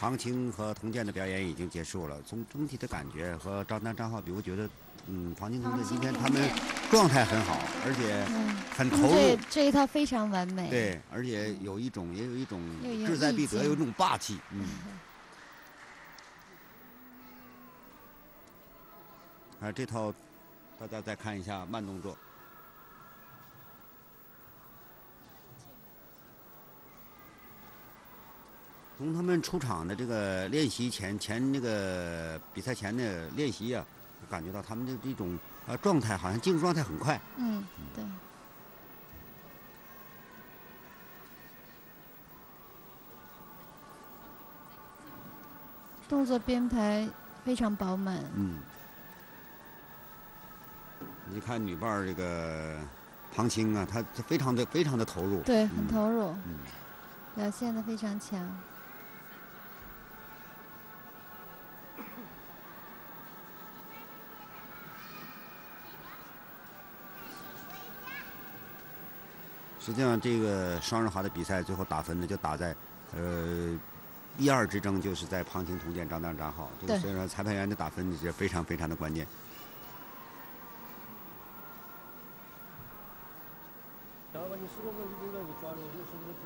庞青和童健的表演已经结束了。从整体的感觉和张丹、张浩比，我觉得，嗯，庞青、童健今天他们状态很好，而且很投入。这这一套非常完美。对，而且有一种，也有一种志在必得，有一种霸气。嗯。啊，这套大家再看一下慢动作。从他们出场的这个练习前前那个比赛前的练习啊，感觉到他们的这种呃状态好像进入状态很快。嗯，对。动作编排非常饱满。嗯。你看女伴这个庞青啊，她非常的非常的投入。对，很投入。嗯。表现的非常强。实际上，这个双人滑的比赛最后打分呢，就打在，呃，一二之争，就是在庞青、童健、张丹、张浩。这个所以说，裁判员的打分是非常非常的关键。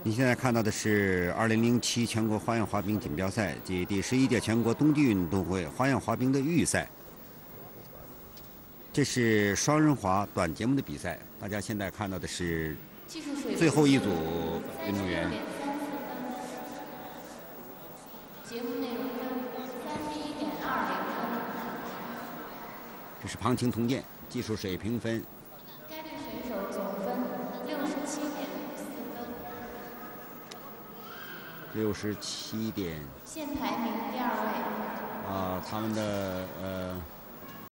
你现在看到的是2007全国花样滑冰锦标赛及第十一届全国冬季运动会花样滑冰的预赛。这是双人滑短节目的比赛，大家现在看到的是。最后一组运动员。节目内容三十一点二零。这是庞青铜剑技术水平分。该队选手总分六十七点四分。六十七点。现排名第二位。啊，他们的呃。